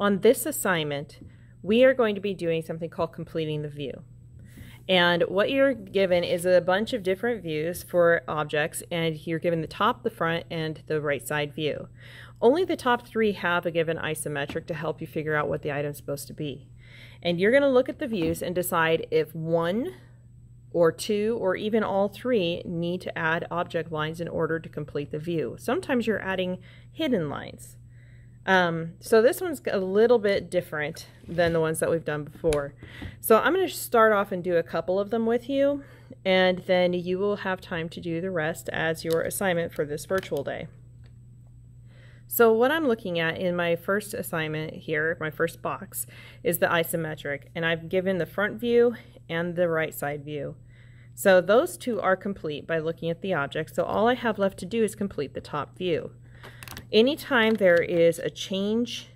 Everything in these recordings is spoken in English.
on this assignment, we are going to be doing something called completing the view. And what you're given is a bunch of different views for objects, and you're given the top, the front, and the right side view. Only the top three have a given isometric to help you figure out what the item's supposed to be. And you're going to look at the views and decide if one or two or even all three need to add object lines in order to complete the view. Sometimes you're adding hidden lines. Um, so this one's a little bit different than the ones that we've done before. So I'm going to start off and do a couple of them with you, and then you will have time to do the rest as your assignment for this virtual day. So what I'm looking at in my first assignment here, my first box, is the isometric, and I've given the front view and the right side view. So those two are complete by looking at the object, so all I have left to do is complete the top view. Anytime there is a change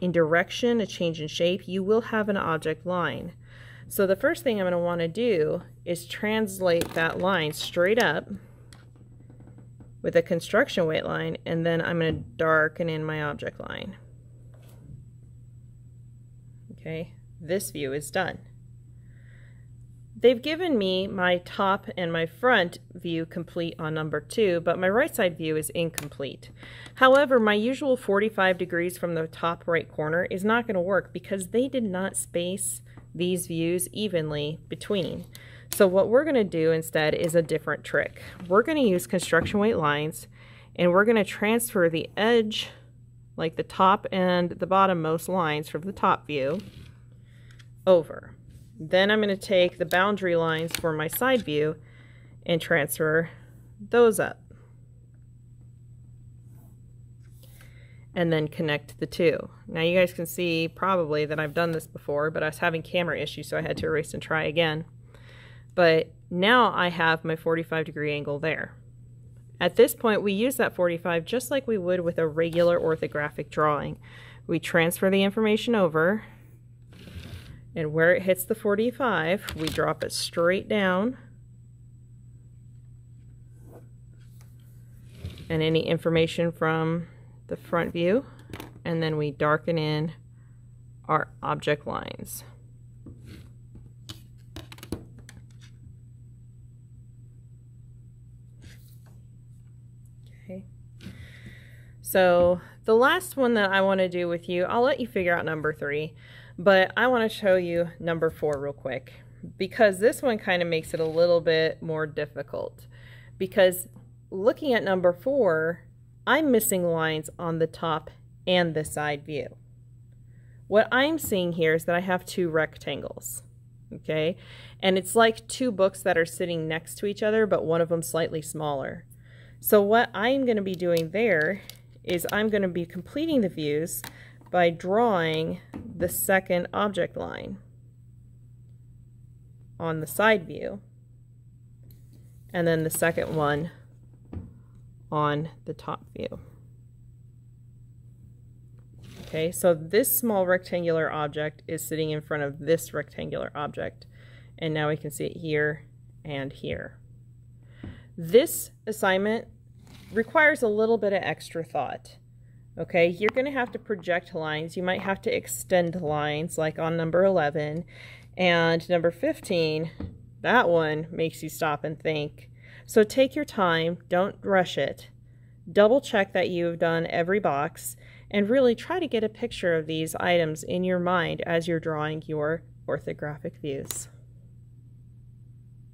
in direction, a change in shape, you will have an object line. So the first thing I'm going to want to do is translate that line straight up with a construction weight line, and then I'm going to darken in my object line. Okay, this view is done. They've given me my top and my front view complete on number two, but my right side view is incomplete. However, my usual 45 degrees from the top right corner is not going to work because they did not space these views evenly between. So what we're going to do instead is a different trick. We're going to use construction weight lines and we're going to transfer the edge, like the top and the bottom most lines from the top view, over. Then I'm going to take the boundary lines for my side view and transfer those up. And then connect the two. Now you guys can see probably that I've done this before, but I was having camera issues, so I had to erase and try again. But now I have my 45 degree angle there. At this point, we use that 45 just like we would with a regular orthographic drawing. We transfer the information over, and where it hits the 45, we drop it straight down. And any information from the front view. And then we darken in our object lines. Okay. So the last one that I want to do with you, I'll let you figure out number three. But I want to show you number four real quick because this one kind of makes it a little bit more difficult. Because looking at number four, I'm missing lines on the top and the side view. What I'm seeing here is that I have two rectangles, okay? And it's like two books that are sitting next to each other, but one of them slightly smaller. So what I'm going to be doing there is I'm going to be completing the views by drawing the second object line on the side view and then the second one on the top view. Okay, so this small rectangular object is sitting in front of this rectangular object and now we can see it here and here. This assignment requires a little bit of extra thought. Okay, you're going to have to project lines. You might have to extend lines like on number 11. And number 15, that one makes you stop and think. So take your time, don't rush it. Double check that you've done every box and really try to get a picture of these items in your mind as you're drawing your orthographic views.